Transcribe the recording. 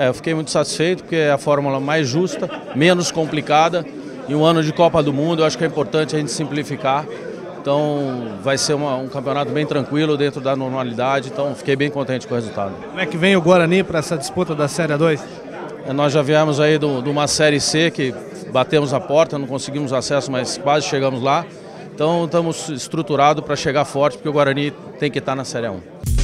É, eu fiquei muito satisfeito porque é a fórmula mais justa, menos complicada e um ano de Copa do Mundo eu acho que é importante a gente simplificar. Então vai ser uma, um campeonato bem tranquilo dentro da normalidade, então fiquei bem contente com o resultado. Como é que vem o Guarani para essa disputa da Série 2? É, nós já viemos aí de uma Série C que batemos a porta, não conseguimos acesso, mas quase chegamos lá. Então estamos estruturados para chegar forte, porque o Guarani tem que estar na Série 1.